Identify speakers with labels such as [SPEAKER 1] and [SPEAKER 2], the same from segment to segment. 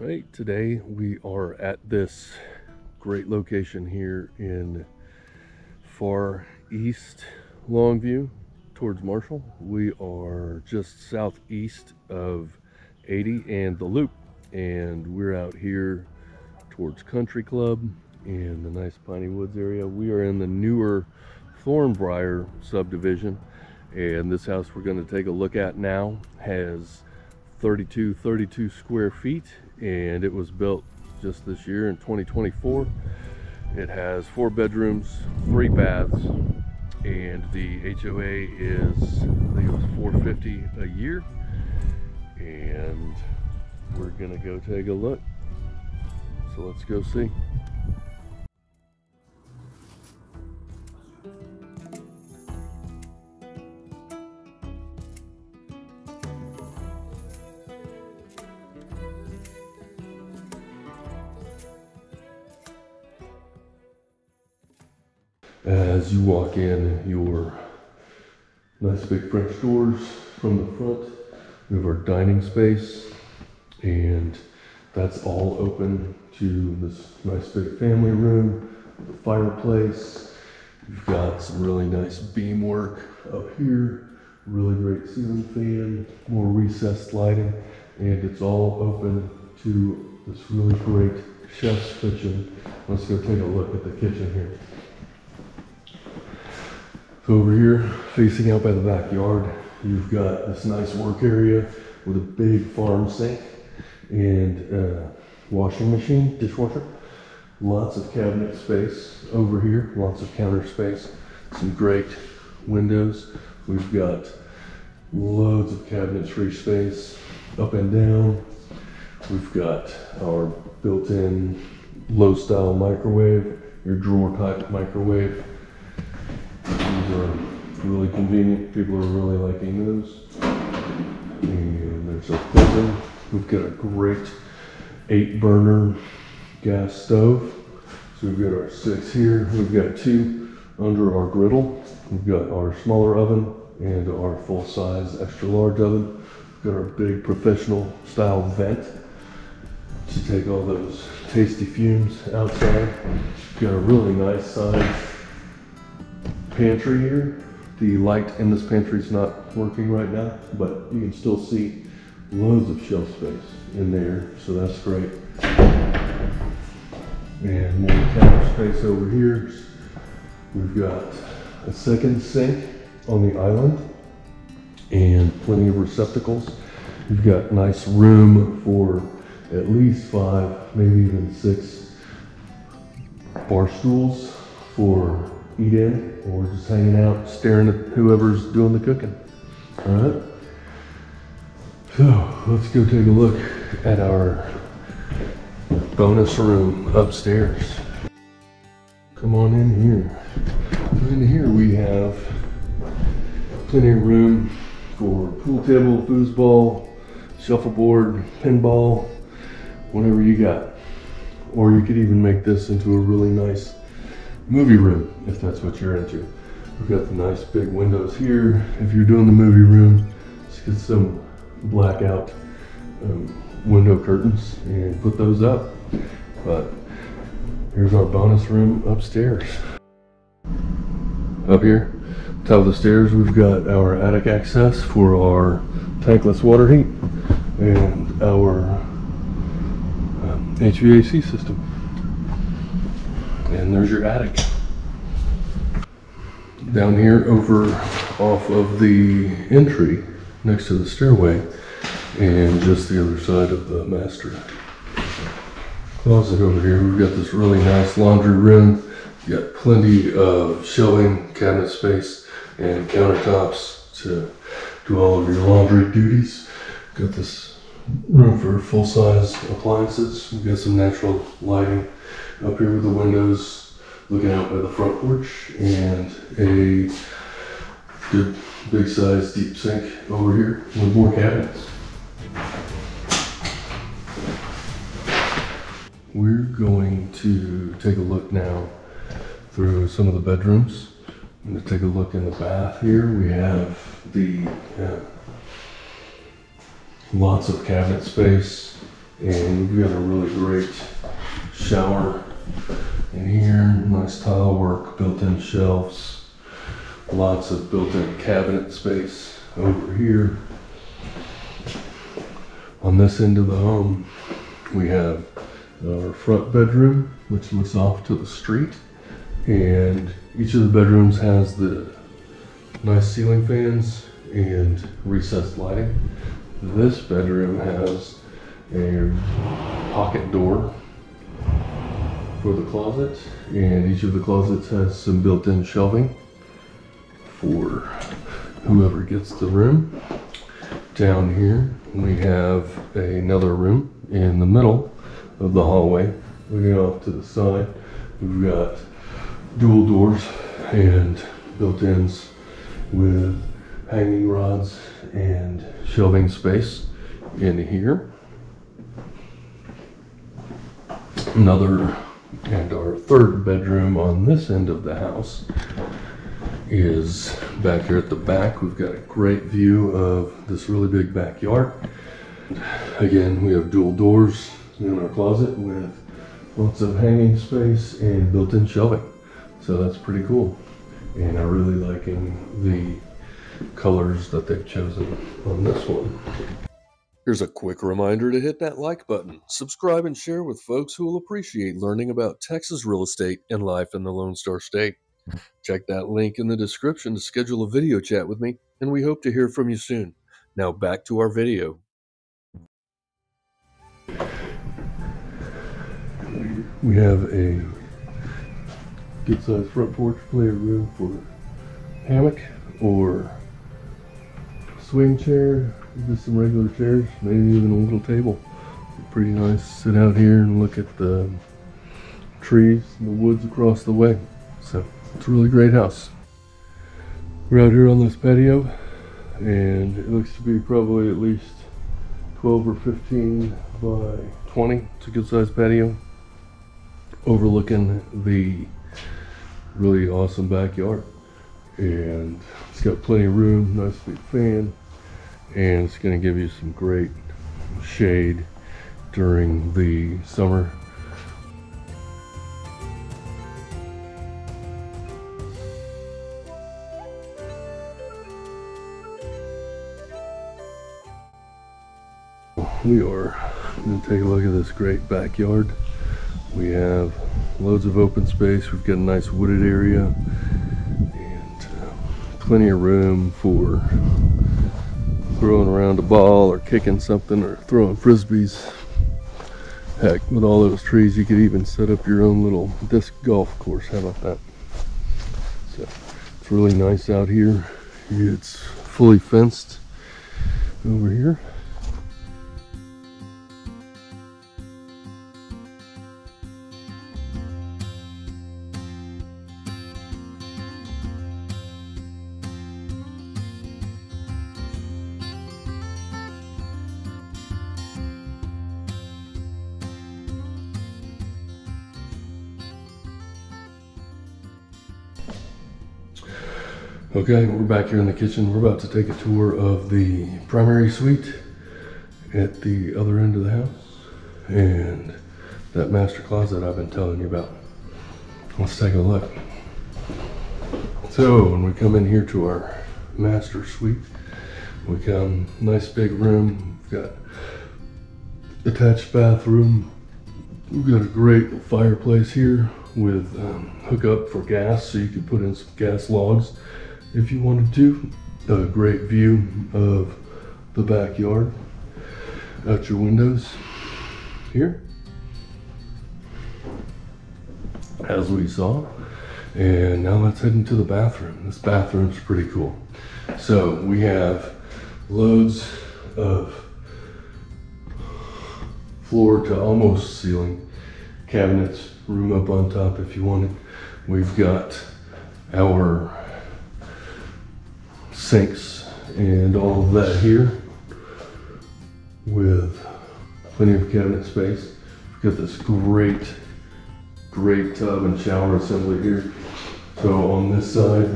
[SPEAKER 1] Right, today we are at this great location here in far east Longview towards Marshall. We are just southeast of 80 and the Loop, and we're out here towards Country Club in the nice Piney Woods area. We are in the newer Thornbriar subdivision, and this house we're going to take a look at now has 32 32 square feet and it was built just this year in 2024 it has four bedrooms three baths and the HOA is I think it was 450 a year. And we're gonna go take a look. So let's go see As you walk in, your nice big French doors from the front. We have our dining space, and that's all open to this nice big family room, the fireplace. You've got some really nice beam work up here, really great ceiling fan, more recessed lighting, and it's all open to this really great chef's kitchen. Let's go take a look at the kitchen here. Over here, facing out by the backyard, you've got this nice work area with a big farm sink and washing machine, dishwasher. Lots of cabinet space over here, lots of counter space, some great windows. We've got loads of cabinetry space up and down. We've got our built-in low style microwave, your drawer type microwave. These are really convenient. People are really liking those. And there's a oven. We've got a great eight burner gas stove. So we've got our six here. We've got two under our griddle. We've got our smaller oven and our full size extra large oven. We've got our big professional style vent to take all those tasty fumes outside. We've got a really nice size pantry here. The light in this pantry is not working right now, but you can still see loads of shelf space in there, so that's great. And more counter space over here. We've got a second sink on the island and plenty of receptacles. You've got nice room for at least five, maybe even six bar stools for eat in or just hanging out staring at whoever's doing the cooking. All right. So let's go take a look at our bonus room upstairs. Come on in here. in here we have plenty of room for pool table, foosball, shuffleboard, pinball, whatever you got. Or you could even make this into a really nice movie room if that's what you're into. We've got the nice big windows here. If you're doing the movie room, let's get some blackout um, window curtains and put those up. But here's our bonus room upstairs. Up here, top of the stairs, we've got our attic access for our tankless water heat and our um, HVAC system. And there's your attic. Down here over off of the entry next to the stairway and just the other side of the master closet over here. We've got this really nice laundry room. You got plenty of shelving, cabinet space, and countertops to do all of your laundry duties. Got this room for full-size appliances. We've got some natural lighting up here with the windows looking out by the front porch and a good big size deep sink over here with more cabinets. We're going to take a look now through some of the bedrooms. I'm going to take a look in the bath here. We have the uh, lots of cabinet space And we've got a really great shower in here. Nice tile work, built-in shelves, lots of built-in cabinet space over here. On this end of the home, we have our front bedroom, which looks off to the street. And each of the bedrooms has the nice ceiling fans and recessed lighting. This bedroom has a pocket door for the closet, and each of the closets has some built-in shelving for whoever gets the room. Down here, we have another room in the middle of the hallway. Looking off to the side, we've got dual doors and built-ins with hanging rods and shelving space in here. Another and our third bedroom on this end of the house is back here at the back. We've got a great view of this really big backyard. Again, we have dual doors in our closet with lots of hanging space and built-in shelving. So that's pretty cool. And I'm really liking the colors that they've chosen on this one. Here's a quick reminder to hit that like button, subscribe, and share with folks who will appreciate learning about Texas real estate and life in the Lone Star State. Check that link in the description to schedule a video chat with me, and we hope to hear from you soon. Now back to our video. We have a good sized front porch, plenty of room for hammock or swing chair, just some regular chairs, maybe even a little table. Pretty nice sit out here and look at the trees and the woods across the way. So it's a really great house. We're out here on this patio and it looks to be probably at least 12 or 15 by 20. It's a good sized patio overlooking the really awesome backyard. And it's got plenty of room, nice big fan, and it's going to give you some great shade during the summer. We are going to take a look at this great backyard. We have loads of open space. We've got a nice wooded area and uh, plenty of room for throwing around a ball or kicking something or throwing frisbees. Heck, with all those trees, you could even set up your own little disc golf course. How about that? So, it's really nice out here. It's fully fenced over here. Okay, we're back here in the kitchen. We're about to take a tour of the primary suite at the other end of the house and that master closet I've been telling you about. Let's take a look. So when we come in here to our master suite, we come nice big room. We've got attached bathroom. We've got a great fireplace here with um, hookup for gas so you can put in some gas logs if you wanted to. A great view of the backyard out your windows here, as we saw. And now let's head into the bathroom. This bathroom's pretty cool. So we have loads of floor to almost ceiling cabinets, room up on top if you want it. We've got our sinks and all of that here with plenty of cabinet space. We've got this great, great tub and shower assembly here. So on this side,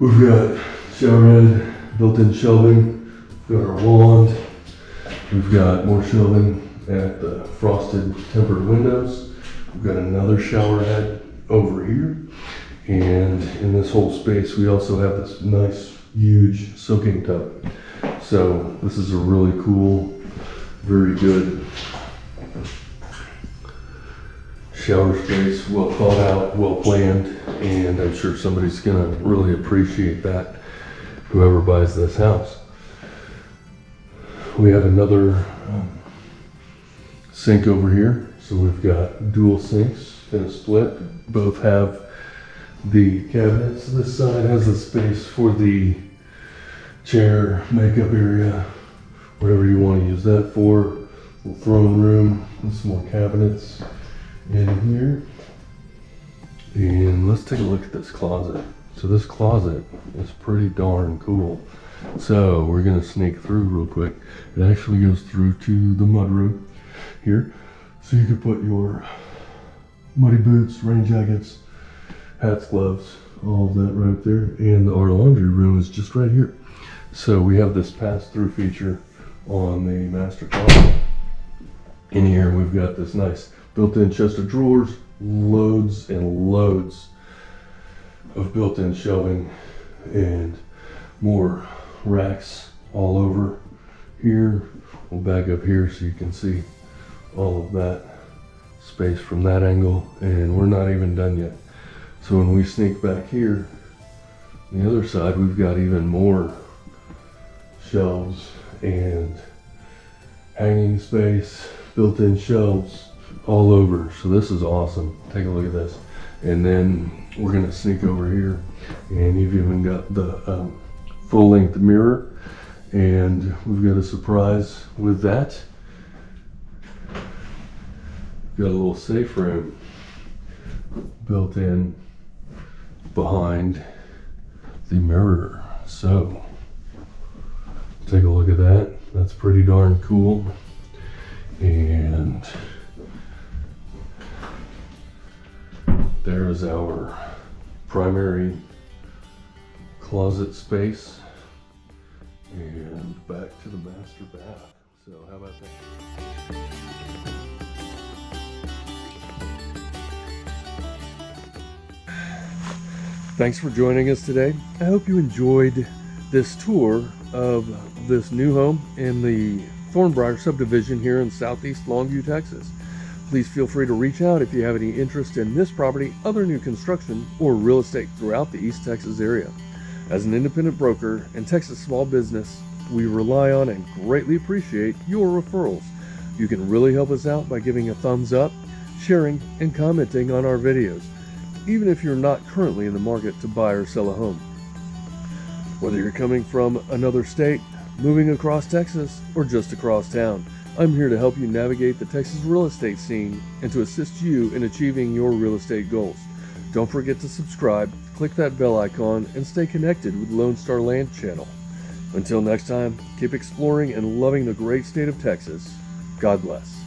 [SPEAKER 1] we've got shower head, built-in shelving, we've got our wand, we've got more shelving at the frosted tempered windows. We've got another shower head over here. And in this whole space, we also have this nice, huge soaking tub. So this is a really cool, very good shower space, well thought out, well planned, and I'm sure somebody's gonna really appreciate that, whoever buys this house. We have another sink over here, so we've got dual sinks in a split. Both have the cabinets. This side has the space for the chair, makeup area, whatever you want to use that for. Little throne room some more cabinets in here. And let's take a look at this closet. So this closet is pretty darn cool. So we're gonna sneak through real quick. It actually goes through to the mudroom here. So you can put your muddy boots, rain jackets, hats, gloves, all of that right there. And our laundry room is just right here. So we have this pass-through feature on the master closet. In here, we've got this nice built-in chest of drawers, loads and loads of built-in shelving and more racks all over here. We'll back up here so you can see all of that space from that angle and we're not even done yet. So when we sneak back here, the other side, we've got even more shelves and hanging space, built-in shelves all over. So this is awesome. Take a look at this. And then we're gonna sneak over here and you've even got the um, full-length mirror and we've got a surprise with that. Got a little safe room built in behind the mirror. So take a look at that. That's pretty darn cool. And there is our primary closet space and back to the master bath. So how about that? Thanks for joining us today. I hope you enjoyed this tour of this new home in the Thornbriar subdivision here in southeast Longview, Texas. Please feel free to reach out if you have any interest in this property, other new construction, or real estate throughout the East Texas area. As an independent broker and Texas small business, we rely on and greatly appreciate your referrals. You can really help us out by giving a thumbs up, sharing, and commenting on our videos, even if you're not currently in the market to buy or sell a home. Whether you're coming from another state, moving across Texas, or just across town, I'm here to help you navigate the Texas real estate scene and to assist you in achieving your real estate goals. Don't forget to subscribe, click that bell icon, and stay connected with Lone Star Land Channel. Until next time, keep exploring and loving the great state of Texas. God bless.